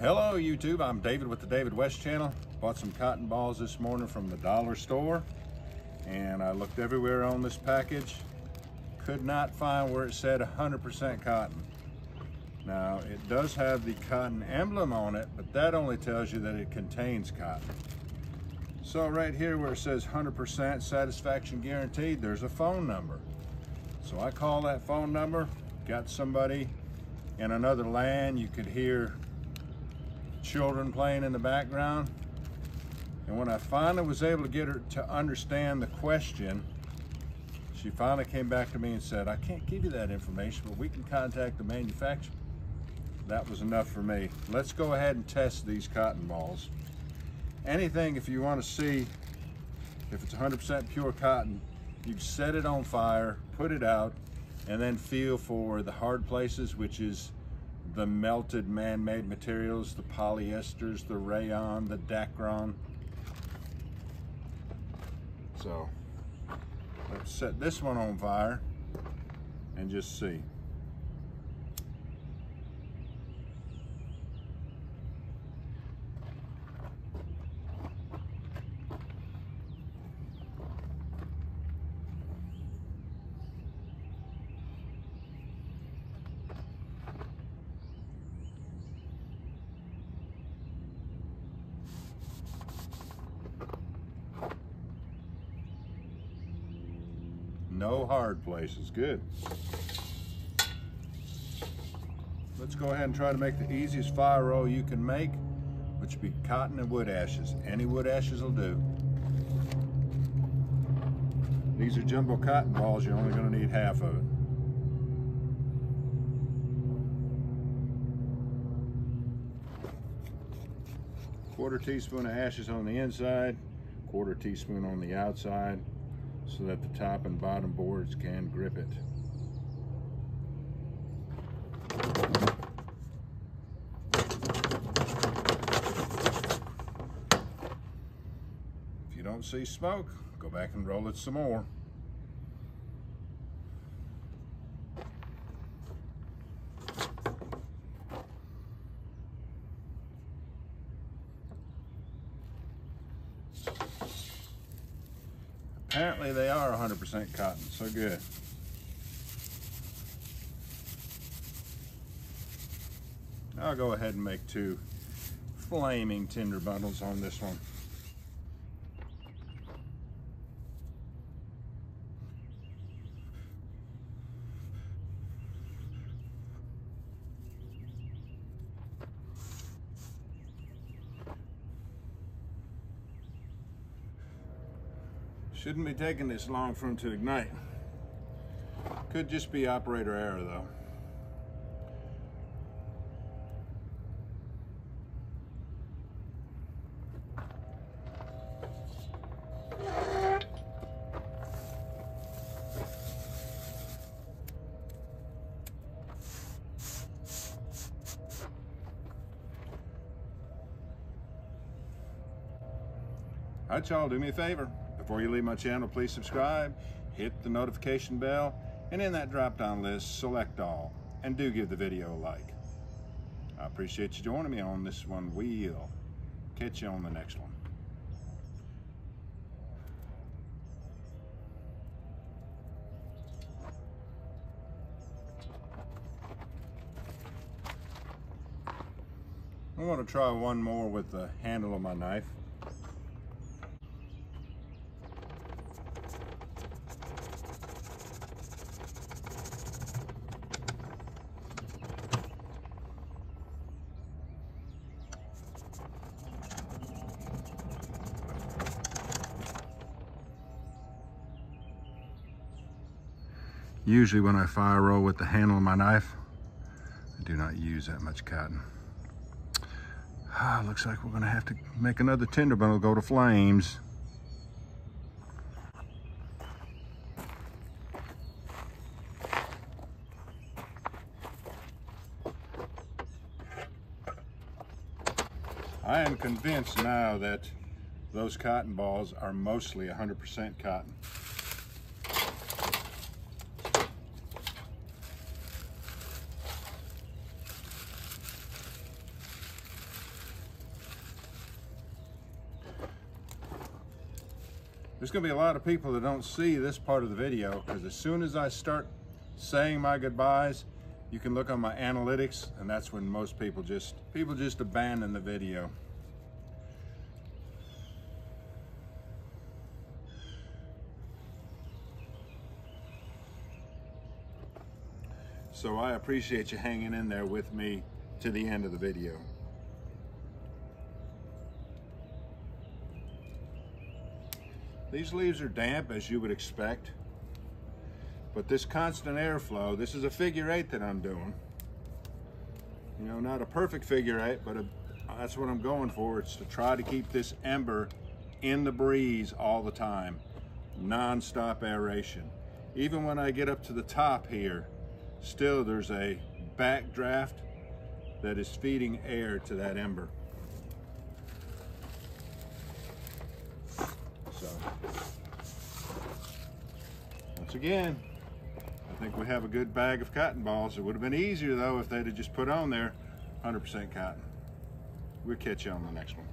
Hello YouTube, I'm David with the David West channel. Bought some cotton balls this morning from the dollar store and I looked everywhere on this package. Could not find where it said 100% cotton. Now it does have the cotton emblem on it, but that only tells you that it contains cotton. So right here where it says 100% satisfaction guaranteed, there's a phone number. So I call that phone number, got somebody in another land, you could hear children playing in the background. And when I finally was able to get her to understand the question, she finally came back to me and said, I can't give you that information, but we can contact the manufacturer. That was enough for me. Let's go ahead and test these cotton balls. Anything, if you want to see if it's 100% pure cotton, you set it on fire, put it out, and then feel for the hard places, which is the melted man-made materials, the polyesters, the rayon, the Dacron. So let's set this one on fire and just see. No hard places, good. Let's go ahead and try to make the easiest fire roll you can make, which would be cotton and wood ashes. Any wood ashes will do. These are jumbo cotton balls, you're only gonna need half of it. Quarter teaspoon of ashes on the inside, quarter teaspoon on the outside so that the top and bottom boards can grip it. If you don't see smoke, go back and roll it some more. Apparently they are 100% cotton, so good. I'll go ahead and make two flaming tinder bundles on this one. Shouldn't be taking this long for them to ignite. Could just be operator error though. Right, y'all, do me a favor. Before you leave my channel, please subscribe, hit the notification bell, and in that drop-down list, select all, and do give the video a like. I appreciate you joining me on this one. We'll catch you on the next one. I want to try one more with the handle of my knife. Usually when I fire roll with the handle of my knife, I do not use that much cotton. Ah, looks like we're gonna have to make another tinder bundle go to flames. I am convinced now that those cotton balls are mostly 100% cotton. There's gonna be a lot of people that don't see this part of the video because as soon as I start saying my goodbyes, you can look on my analytics and that's when most people just, people just abandon the video. So I appreciate you hanging in there with me to the end of the video. These leaves are damp as you would expect, but this constant airflow, this is a figure eight that I'm doing. You know, not a perfect figure eight, but a, that's what I'm going for. It's to try to keep this ember in the breeze all the time, non-stop aeration. Even when I get up to the top here, still there's a backdraft that is feeding air to that ember. So, once again, I think we have a good bag of cotton balls. It would have been easier though if they'd have just put on there 100% cotton. We'll catch you on the next one.